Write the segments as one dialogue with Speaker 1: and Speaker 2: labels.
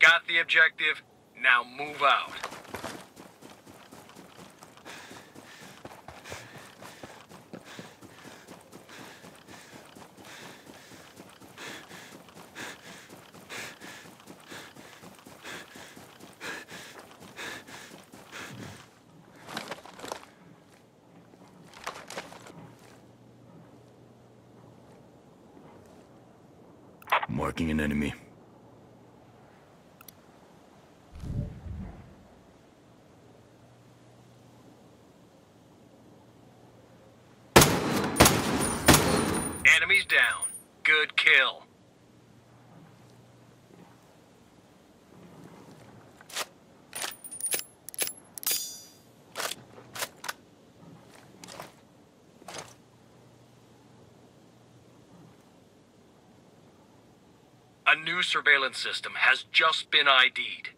Speaker 1: got the objective. Now move out.
Speaker 2: Marking an enemy.
Speaker 1: Enemies down. Good kill. A new surveillance system has just been ID'd.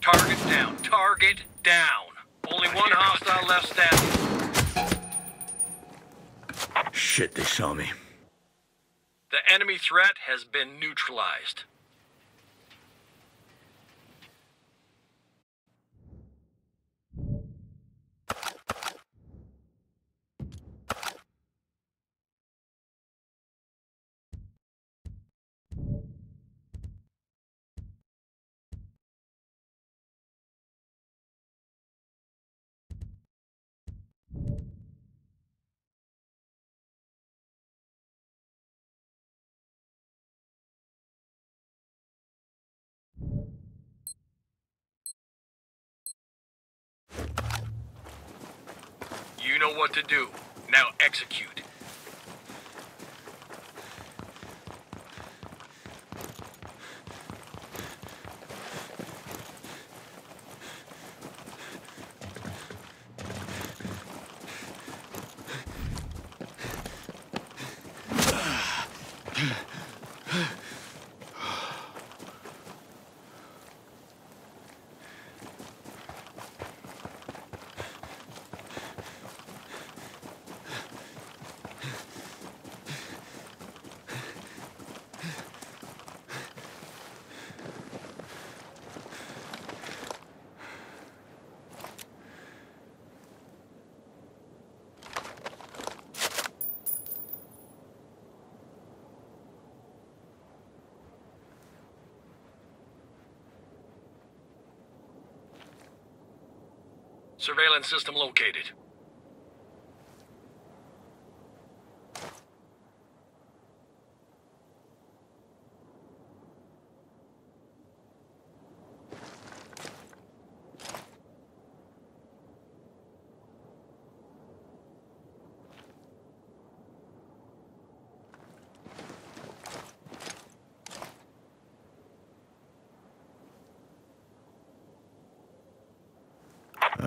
Speaker 1: Target down. Target down. Only one hostile left standing.
Speaker 2: Shit, they saw me.
Speaker 1: The enemy threat has been neutralized. Know what to do. Now execute. Surveillance system located.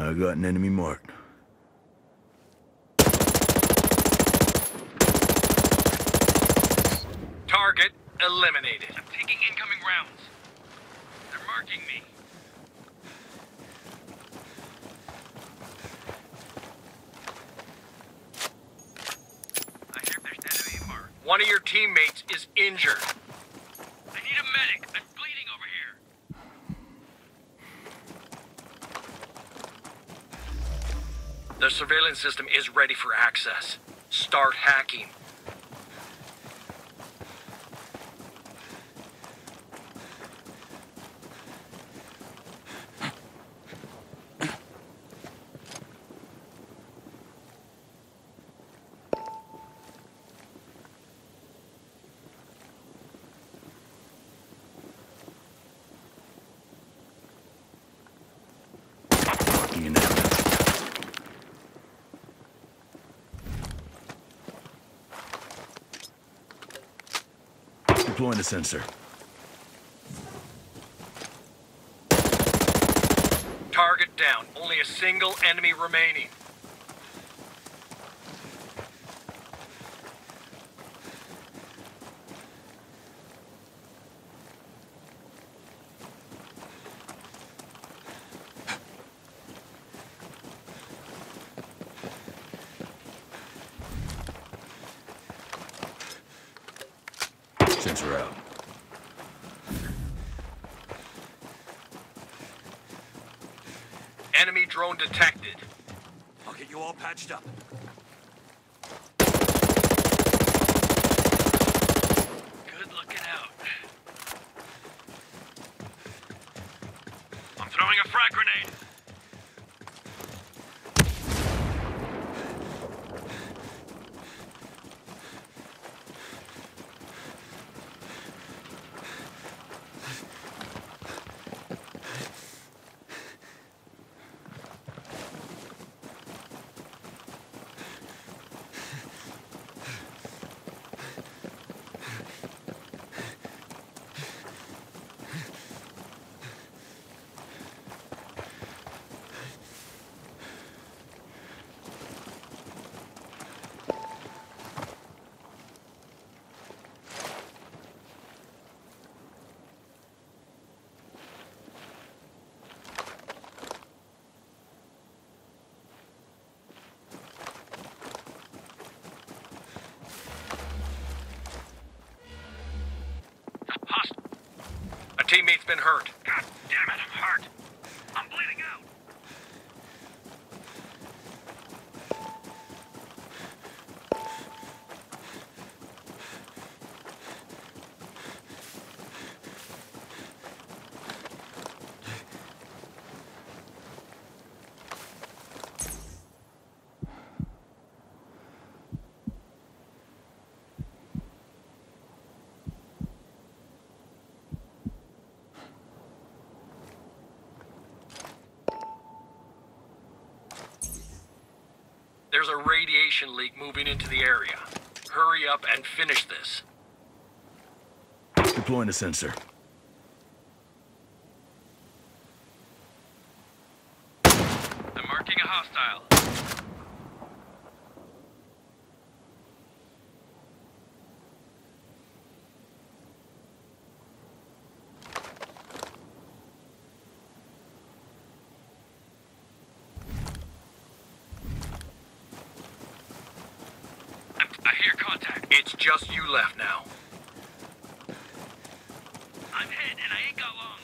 Speaker 2: I got an enemy marked.
Speaker 1: Target eliminated.
Speaker 3: I'm taking incoming rounds. They're marking me. I hear there's enemy mark.
Speaker 1: One of your teammates is injured. Surveillance system is ready for access. Start hacking.
Speaker 2: Marking an enemy. Deploying a sensor.
Speaker 1: Target down. Only a single enemy remaining.
Speaker 2: Sensor out.
Speaker 1: Enemy drone detected.
Speaker 3: I'll get you all patched up. Good looking out. I'm throwing a frag grenade. Host-
Speaker 1: A teammate's been hurt.
Speaker 3: God damn it, I'm hurt. I'm bleeding out.
Speaker 1: There's a radiation leak moving into the area. Hurry up and finish this.
Speaker 2: Deploying a sensor.
Speaker 3: I'm marking a hostile. I I hear contact.
Speaker 1: It's just you left now.
Speaker 3: I'm hit and I ain't got long.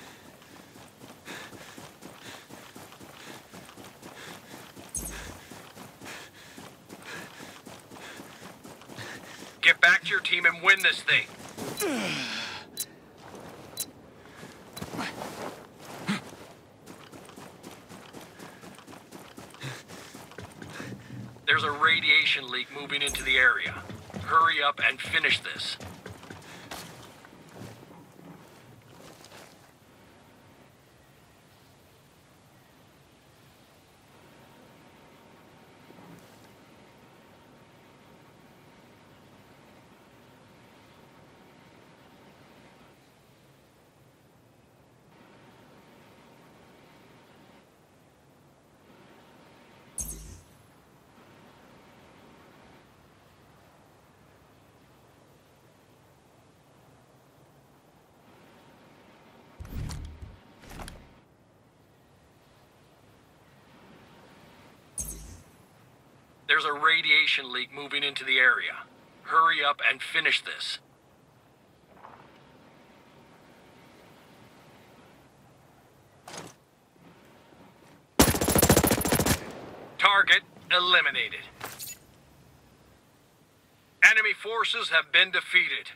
Speaker 1: Get back to your team and win this thing. There's a radiation leak moving into the area. Hurry up and finish this. There's a radiation leak moving into the area. Hurry up and finish this. Target eliminated. Enemy forces have been defeated.